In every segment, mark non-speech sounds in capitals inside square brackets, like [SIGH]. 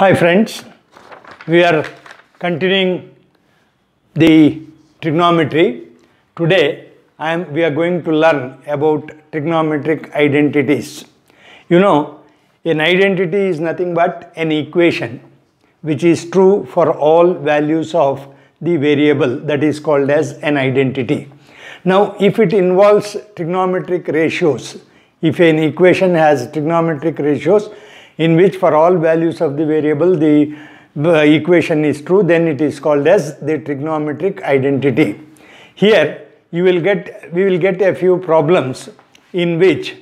Hi friends, we are continuing the trigonometry. Today I am, we are going to learn about trigonometric identities. You know, an identity is nothing but an equation which is true for all values of the variable that is called as an identity. Now, if it involves trigonometric ratios, if an equation has trigonometric ratios in which for all values of the variable the equation is true, then it is called as the trigonometric identity. Here, you will get, we will get a few problems in which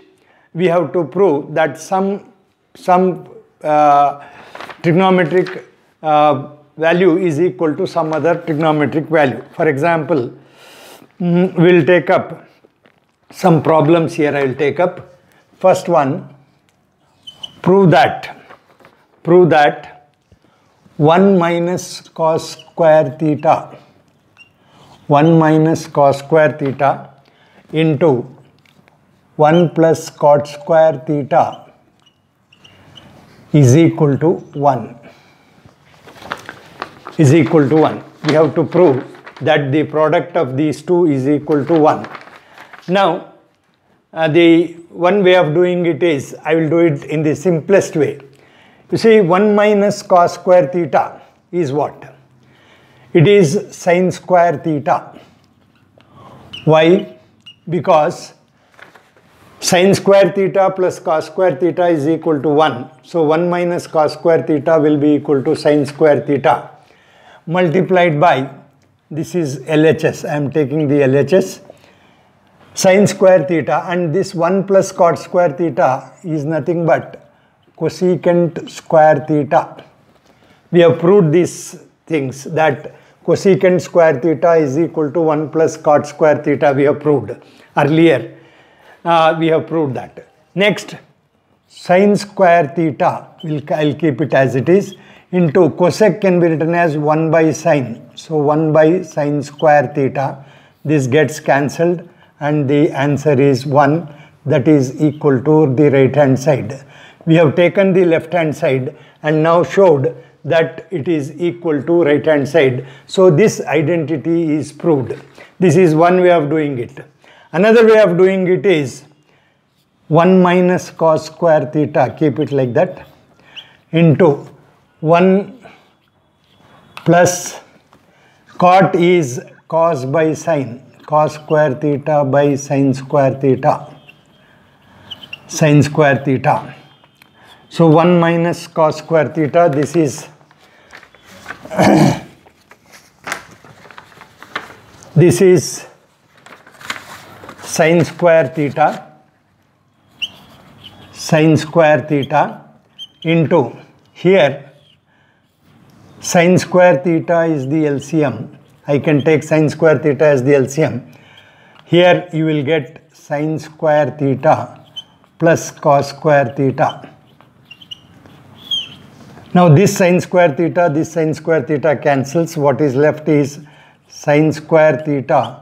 we have to prove that some, some uh, trigonometric uh, value is equal to some other trigonometric value. For example, mm, we'll take up some problems here I will take up. First one, prove that, prove that 1 minus cos square theta, 1 minus cos square theta into 1 plus cot square theta is equal to 1 is equal to 1. We have to prove that the product of these two is equal to 1. Now, uh, the one way of doing it is, I will do it in the simplest way. You see, 1 minus cos square theta is what? It is sine square theta. Why? Because sine square theta plus cos square theta is equal to 1. So 1 minus cos square theta will be equal to sine square theta multiplied by this is LHS. I am taking the LHS sine square theta and this 1 plus cot square theta is nothing but cosecant square theta. We have proved these things that cosecant square theta is equal to 1 plus cot square theta we have proved earlier. Uh, we have proved that. Next, sine square theta, we'll, I'll keep it as it is into cosec can be written as 1 by sine. So 1 by sine square theta. This gets cancelled and the answer is 1 that is equal to the right hand side. We have taken the left hand side and now showed that it is equal to right hand side. So this identity is proved. This is one way of doing it. Another way of doing it is 1 minus cos square theta, keep it like that, into 1 plus cot is cos by sine, cos square theta by sine square theta, sine square theta. So 1 minus cos square theta, this is [COUGHS] this is sine square theta, sine square theta into here sine square theta is the LCM. I can take sine square theta as the LCM. Here you will get sine square theta plus cos square theta. Now this sine square theta, this sine square theta cancels. What is left is sine square theta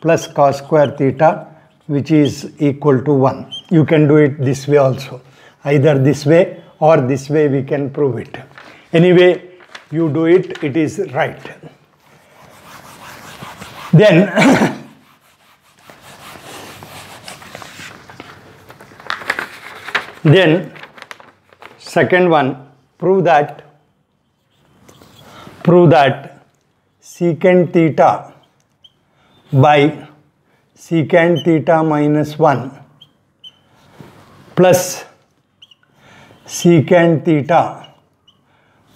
plus cos square theta which is equal to 1. You can do it this way also. Either this way or this way we can prove it. Anyway, you do it, it is right. Then, [LAUGHS] then second one, prove that, prove that secant theta by secant theta minus 1 plus secant theta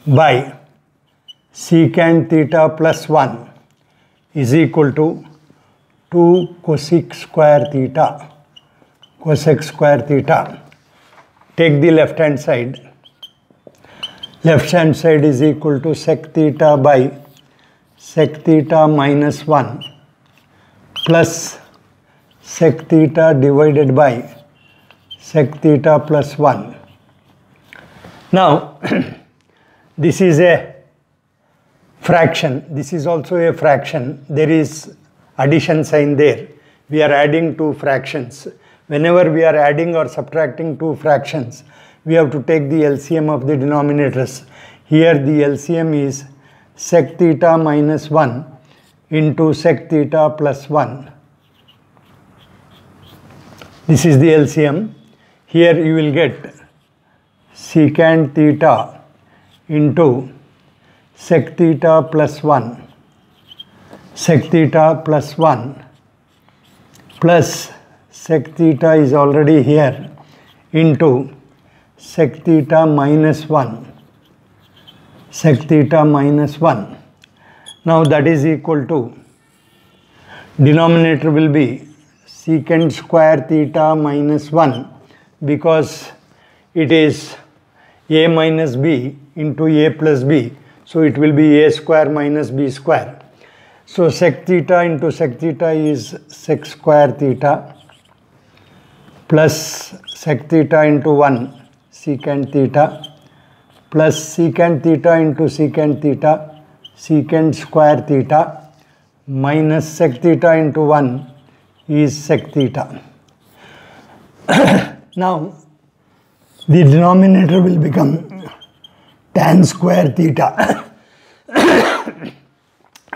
by secant theta plus 1 is equal to 2 cosec square theta, cosec square theta. Take the left hand side. Left hand side is equal to sec theta by sec theta minus 1 plus sec theta divided by sec theta plus 1. Now, [CLEARS THROAT] this is a fraction. This is also a fraction. There is addition sign there. We are adding two fractions. Whenever we are adding or subtracting two fractions, we have to take the LCM of the denominators. Here the LCM is sec theta minus 1 into sec theta plus 1. This is the LCM. Here you will get secant theta into sec theta plus 1 sec theta plus 1 plus sec theta is already here into sec theta minus 1 sec theta minus 1 now that is equal to denominator will be secant square theta minus 1 because it is a minus b into a plus b so it will be a square minus b square so sec theta into sec theta is sec square theta plus sec theta into 1 secant theta plus secant theta into secant theta secant square theta minus sec theta into 1 is sec theta. [COUGHS] now the denominator will become tan square theta.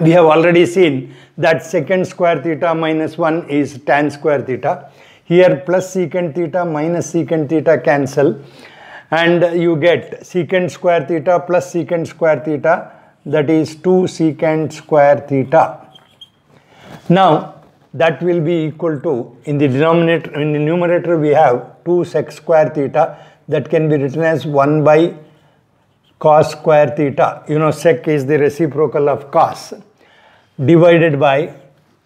we have already seen that secant square theta minus 1 is tan square theta. Here plus secant theta minus secant theta cancel and you get secant square theta plus secant square theta that is 2 secant square theta. Now that will be equal to in the denominator in the numerator we have 2 sec square theta that can be written as 1 by cos square theta. You know sec is the reciprocal of cos divided by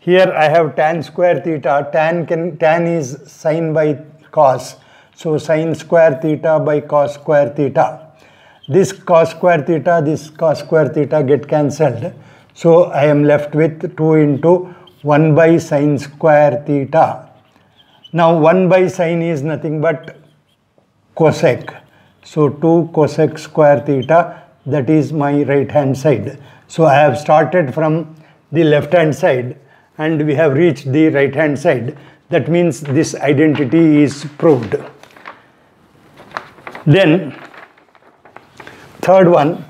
here I have tan square theta tan can tan is sine by cos so sine square theta by cos square theta. This cos square theta this cos square theta get cancelled. So I am left with 2 into 1 by sine square theta. Now 1 by sine is nothing but cosec so 2 cosec square theta that is my right hand side. So I have started from the left hand side and we have reached the right hand side. That means this identity is proved. Then third one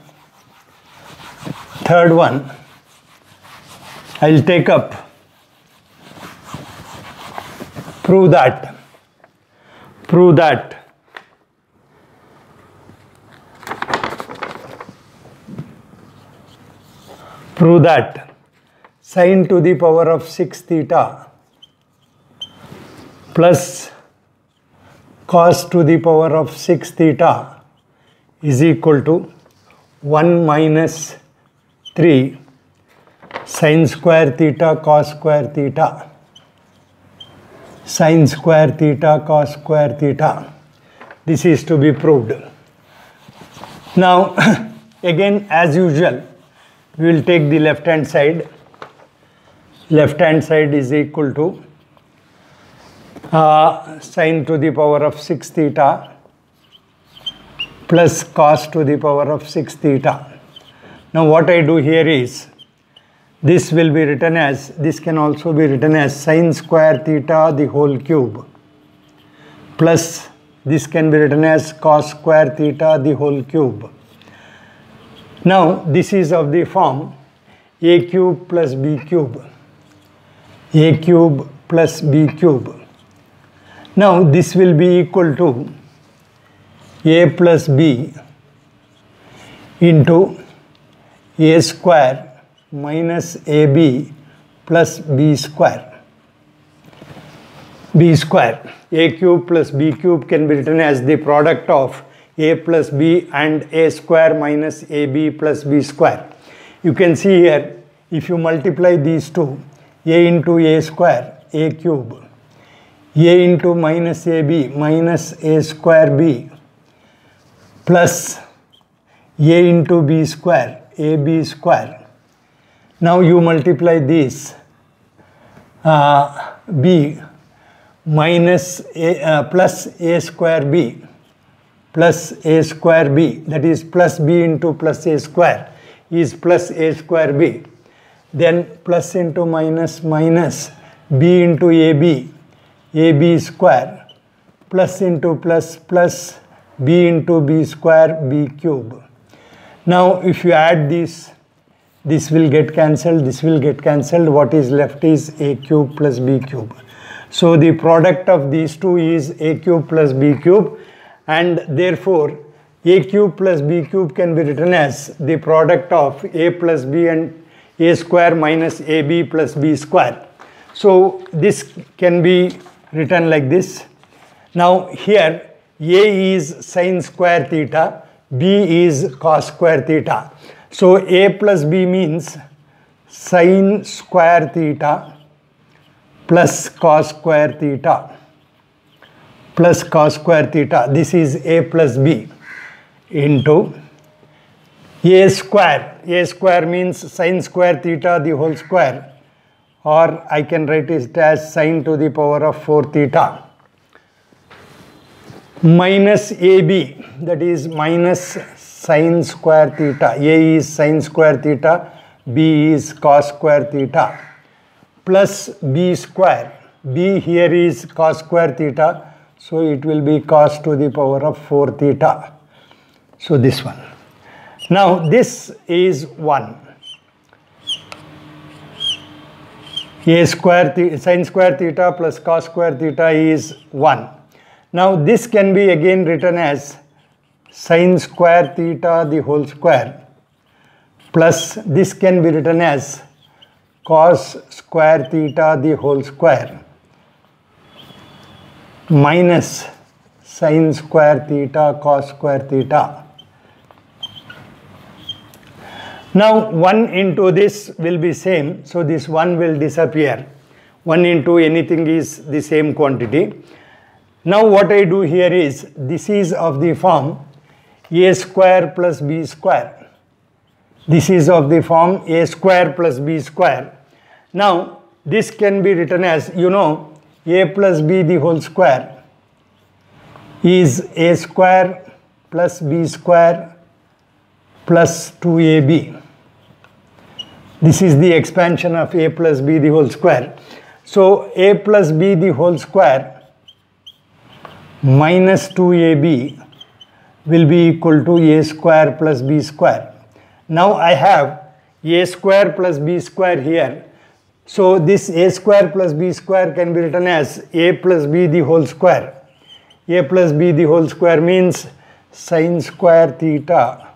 third one I'll take up prove that prove that prove that. Sine to the power of 6 theta plus cos to the power of 6 theta is equal to 1 minus 3 sine square theta cos square theta sine square theta cos square theta. This is to be proved. Now [LAUGHS] again as usual we will take the left hand side left hand side is equal to uh, sine to the power of 6 theta plus cos to the power of 6 theta. Now what I do here is this will be written as this can also be written as sine square theta the whole cube plus this can be written as cos square theta the whole cube. Now this is of the form a cube plus b cube a cube plus b cube. Now this will be equal to a plus b into a square minus ab plus b square. b square. a cube plus b cube can be written as the product of a plus b and a square minus ab plus b square. You can see here if you multiply these two a into a square a cube a into minus ab minus a square b plus a into b square ab square now you multiply this uh, b minus a uh, plus a square b plus a square b that is plus b into plus a square is plus a square b then plus into minus minus b into ab ab square plus into plus plus b into b square b cube Now if you add this, this will get cancelled, this will get cancelled. What is left is a cube plus b cube. So the product of these two is a cube plus b cube and therefore a cube plus b cube can be written as the product of a plus b and a square minus ab plus b square. So this can be written like this. Now here a is sine square theta, b is cos square theta. So a plus b means sine square theta plus cos square theta plus cos square theta. This is a plus b into a square. a square means sine square theta the whole square or I can write it as sine to the power of 4 theta minus AB that is minus sine square theta. A is sine square theta, B is cos square theta plus B square. B here is cos square theta so it will be cos to the power of 4 theta. So this one. Now this is 1. A square sine square theta plus cos square theta is 1. Now this can be again written as sine square theta the whole square plus this can be written as cos square theta the whole square minus sine square theta cos square theta. Now 1 into this will be same, so this 1 will disappear. 1 into anything is the same quantity. Now what I do here is, this is of the form a square plus b square. This is of the form a square plus b square. Now this can be written as, you know, a plus b the whole square is a square plus b square plus 2ab. This is the expansion of a plus b the whole square. So a plus b the whole square minus 2ab will be equal to a square plus b square. Now I have a square plus b square here. So this a square plus b square can be written as a plus b the whole square. a plus b the whole square means sine square theta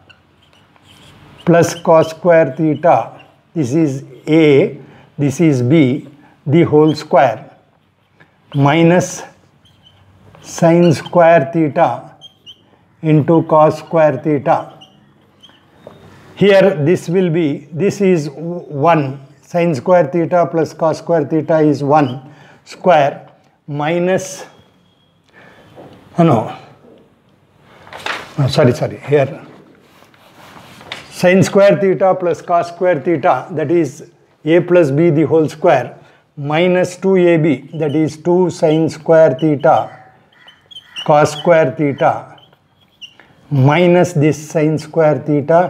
plus cos square theta. This is a, this is b, the whole square minus sine square theta into cos square theta. Here this will be, this is 1, sine square theta plus cos square theta is 1 square minus, oh no, sorry, sorry, here sine square theta plus cos square theta that is a plus b the whole square minus 2ab that is 2 sine square theta cos square theta minus this sine square theta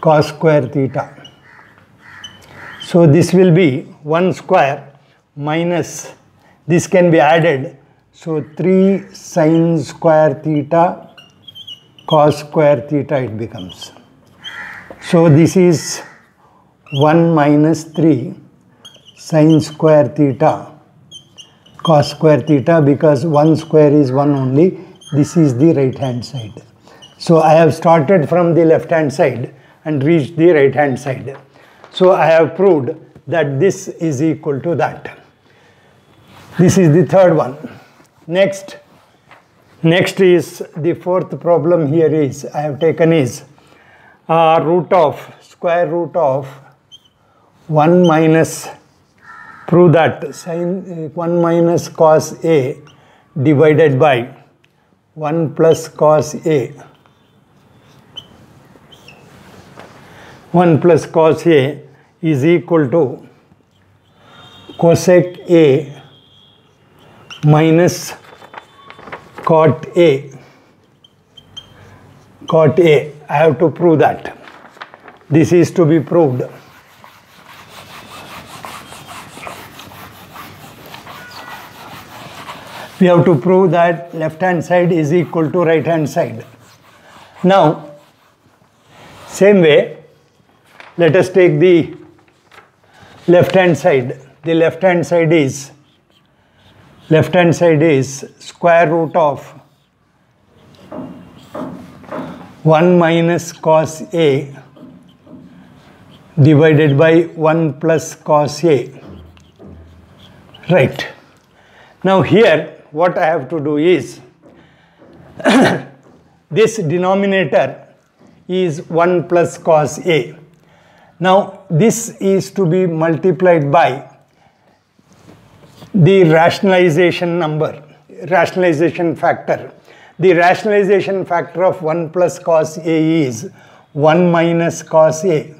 cos square theta. So this will be 1 square minus this can be added. So 3 sine square theta cos square theta it becomes. So this is 1 minus 3 sine square theta cos square theta because 1 square is 1 only this is the right hand side. So I have started from the left hand side and reached the right hand side. So I have proved that this is equal to that. This is the third one. Next, next is the fourth problem here is I have taken is uh, root of square root of 1 minus prove that sine uh, 1 minus cos a divided by 1 plus cos A. 1 plus cos A is equal to cosec A minus cot A. Cot A. I have to prove that. This is to be proved. we have to prove that left hand side is equal to right hand side. Now, Same way, let us take the left hand side. The left hand side is left hand side is square root of 1 minus cos A divided by 1 plus cos A. Right. Now here what I have to do is [COUGHS] this denominator is 1 plus cos A. Now this is to be multiplied by the rationalization number, rationalization factor. The rationalization factor of 1 plus cos A is 1 minus cos A.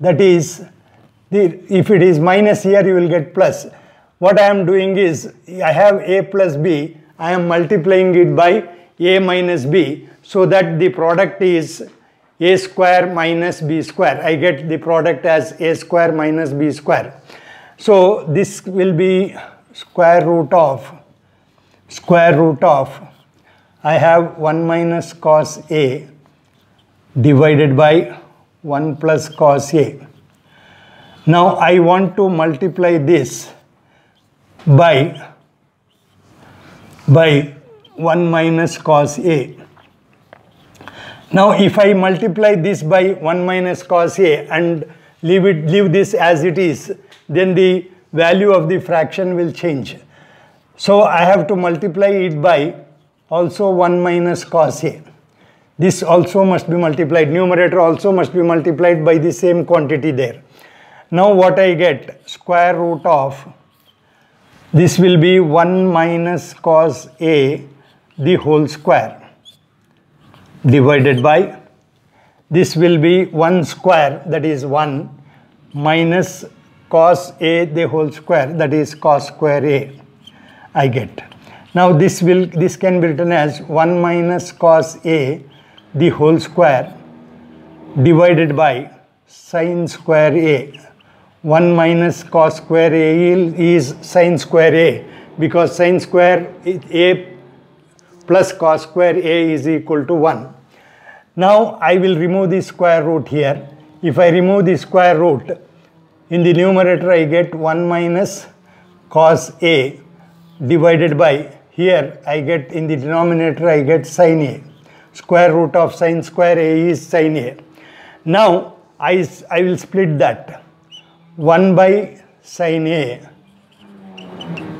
That is, the, if it is minus here you will get plus. What I am doing is, I have A plus B, I am multiplying it by A minus B so that the product is A square minus B square. I get the product as A square minus B square. So this will be square root of square root of I have 1 minus cos A divided by 1 plus cos A. Now I want to multiply this by by 1 minus cos A. Now if I multiply this by 1 minus cos A and leave it leave this as it is then the value of the fraction will change. So I have to multiply it by also 1 minus cos A. This also must be multiplied. Numerator also must be multiplied by the same quantity there. Now what I get? Square root of this will be 1 minus cos A the whole square divided by this will be 1 square that is 1 minus cos A the whole square that is cos square A I get. Now this will this can be written as 1 minus cos A the whole square divided by sine square A. 1 minus cos square A is sine square A because sine square A plus cos square A is equal to 1. Now I will remove the square root here. If I remove the square root, in the numerator I get 1 minus cos A divided by, here I get in the denominator I get sin A. Square root of sine square A is sin A. Now I, I will split that. 1 by sin A,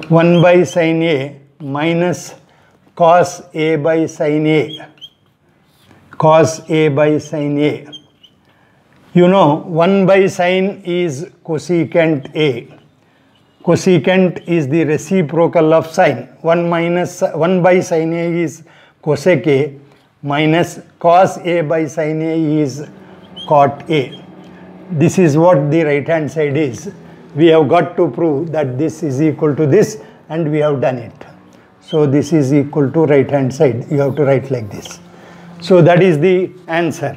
1 by sin A minus cos A by sin A, cos A by sin A. You know 1 by sin is cosecant A. Cosecant is the reciprocal of sine. 1 minus 1 by sin A is cosec A minus cos A by sin A is cot A. This is what the right hand side is. We have got to prove that this is equal to this and we have done it. So this is equal to right hand side. You have to write like this. So that is the answer.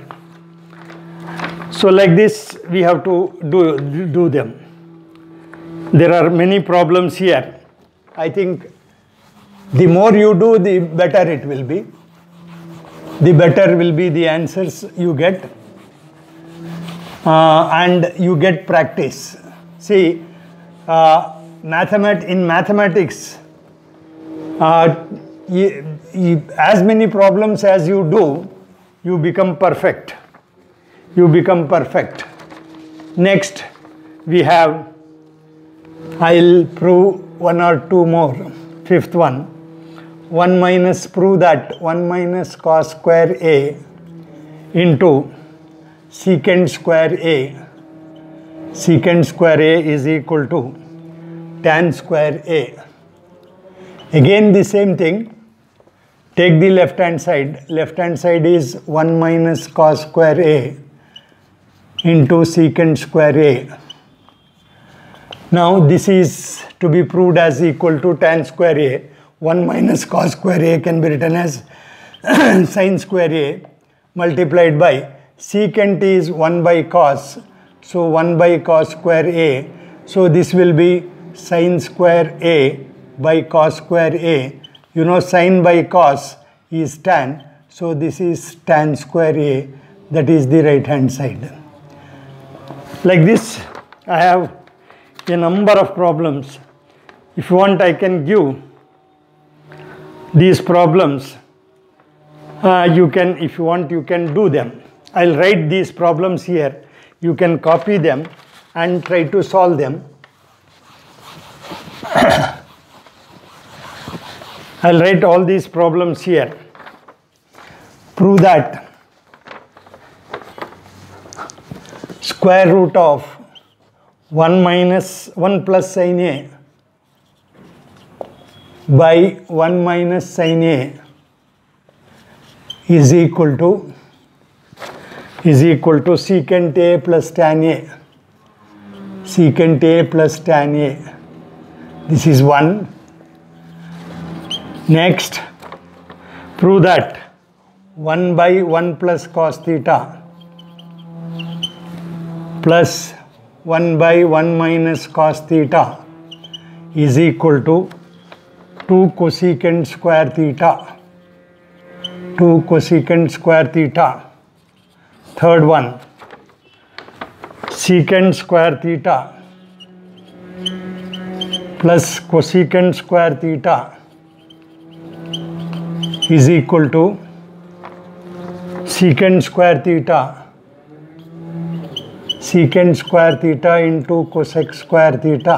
So like this we have to do, do them. There are many problems here. I think the more you do the better it will be. The better will be the answers you get. Uh, and you get practice. See, uh, mathemat in mathematics, uh, as many problems as you do, you become perfect. You become perfect. Next, we have, I'll prove one or two more. Fifth one, 1 minus, prove that 1 minus cos square A into secant square A, secant square A is equal to tan square A. Again the same thing. Take the left hand side. Left hand side is 1 minus cos square A into secant square A. Now this is to be proved as equal to tan square A. 1 minus cos square A can be written as [CLEARS THROAT] sine square A multiplied by secant is 1 by cos. So 1 by cos square A. So this will be sine square A by cos square A. You know sine by cos is tan. So this is tan square A. That is the right hand side. Like this I have a number of problems. If you want I can give these problems. Uh, you can if you want you can do them. I'll write these problems here. You can copy them and try to solve them [COUGHS] I'll write all these problems here. Prove that. Square root of 1 minus 1 plus sin A by 1 minus sin A is equal to is equal to secant A plus tan A. Secant A plus tan A. This is 1 next prove that. 1 by 1 plus cos theta plus 1 by 1 minus cos theta is equal to 2 cosecant square theta. 2 cosecant square theta. Third one secant square theta plus cosecant square theta is equal to secant square theta secant square theta into cosec square theta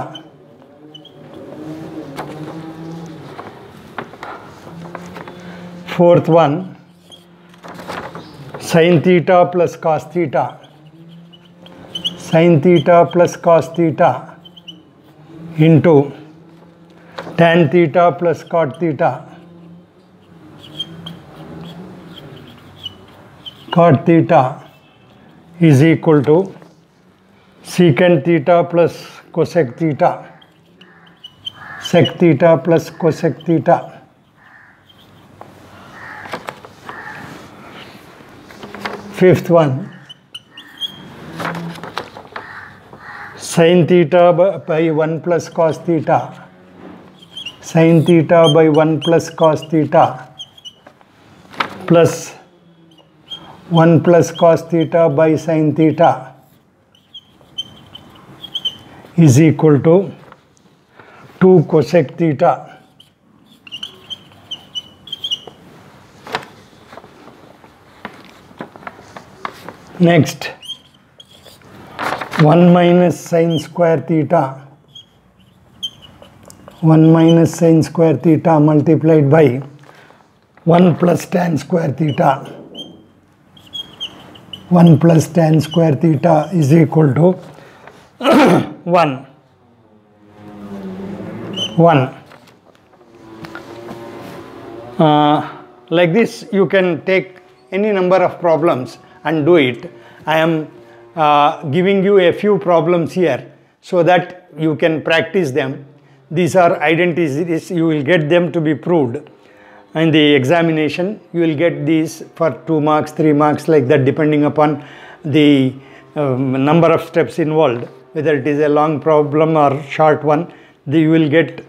fourth one sin theta plus cos theta sin theta plus cos theta into tan theta plus cot theta cot theta is equal to secant theta plus cosec theta sec theta plus cosec theta fifth one sin theta by 1 plus cos theta sin theta by 1 plus cos theta plus 1 plus cos theta by sin theta is equal to 2 cosec theta. Next 1 minus sin square theta. 1 minus sin square theta multiplied by 1 plus tan square theta 1 plus tan square theta is equal to [COUGHS] 1 1 uh, like this you can take any number of problems and do it. I am uh, giving you a few problems here so that you can practice them. These are identities you will get them to be proved in the examination you will get these for 2 marks 3 marks like that depending upon the um, number of steps involved. Whether it is a long problem or short one the, you will get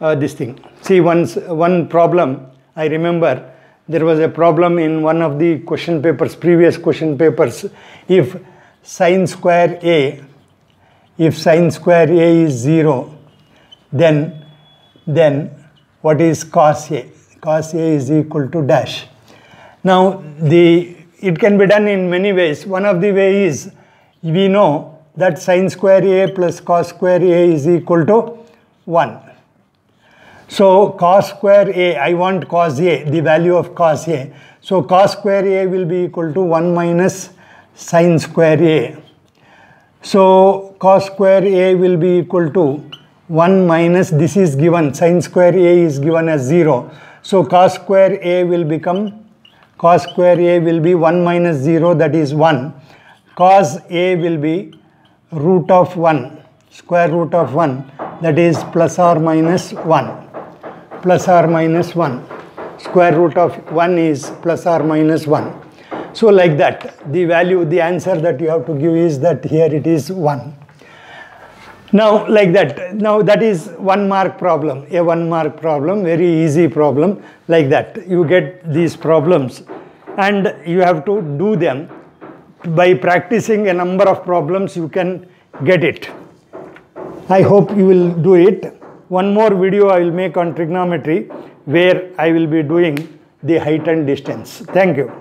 uh, this thing. See once one problem i remember there was a problem in one of the question papers previous question papers. If sine square a if sine square a is 0 then then what is cos a cos a is equal to dash now the it can be done in many ways one of the way is we know that sine square a plus cos square a is equal to 1 so cos square a, I want cos a, the value of cos a. So cos square a will be equal to 1 minus sine square a. So cos square a will be equal to 1 minus this is given, sine square a is given as 0. So cos square a will become, cos square a will be 1 minus 0 that is 1. Cos a will be root of 1, square root of 1 that is plus or minus 1 plus or minus 1. Square root of 1 is plus or minus 1. So like that, the value, the answer that you have to give is that here it is 1. Now like that, now that is one mark problem, a one mark problem, very easy problem like that. You get these problems and you have to do them by practicing a number of problems you can get it. I hope you will do it. One more video I will make on trigonometry where I will be doing the height and distance. Thank you.